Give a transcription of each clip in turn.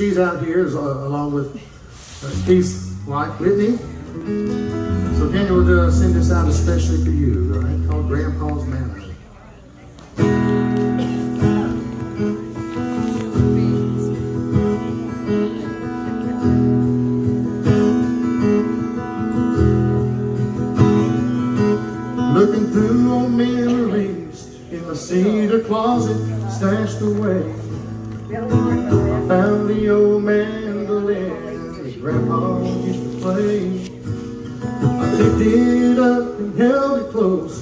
she's out here uh, along with uh, Keith's wife, Whitney. So Kenny will uh, send this out especially for you, all right? Called Grandpa's Manor. Looking through old memories in my cedar closet stashed away. Found the old mandolin that Grandpa used to play. I picked it up and held it close,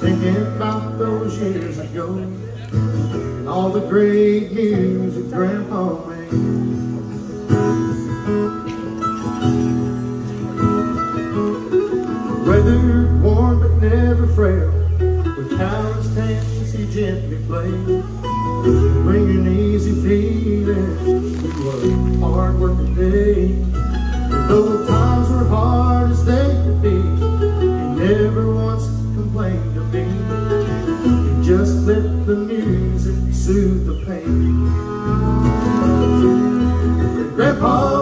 thinking about those years ago. And all the great music Grandpa made. Calloused hands he gently played, bringing easy feeling to a hard working day. Though times were hard as they could be, he never once complained of me. He just let the music soothe the pain. Grandpa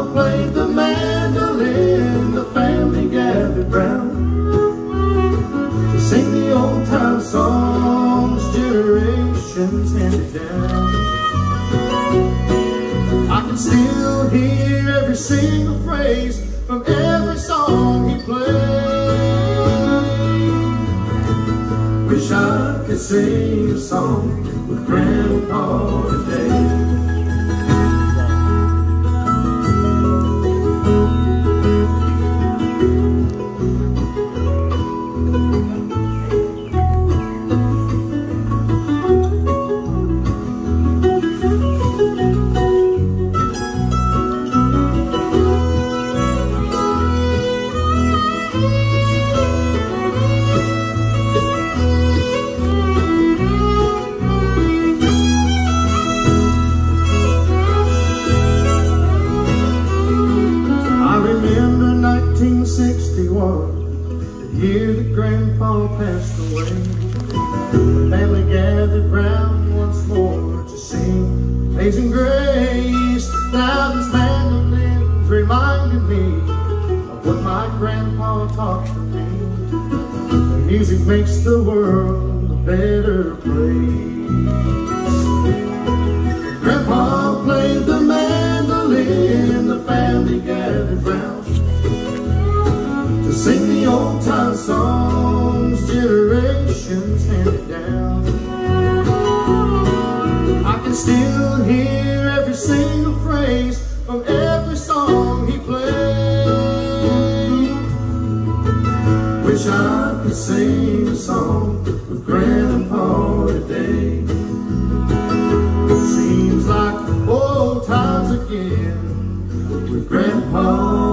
still hear every single phrase from every song he played. Wish I could sing a song with Grandpa 1961, the year that Grandpa passed away. The family gathered round once more to sing Amazing Grace. Now this mandolin's reminding me of what my grandpa taught to me. The music makes the world a better place. old time songs generations handed down. I can still hear every single phrase from every song he played. Wish I could sing a song with Grandpa today. Seems like old times again with Grandpa.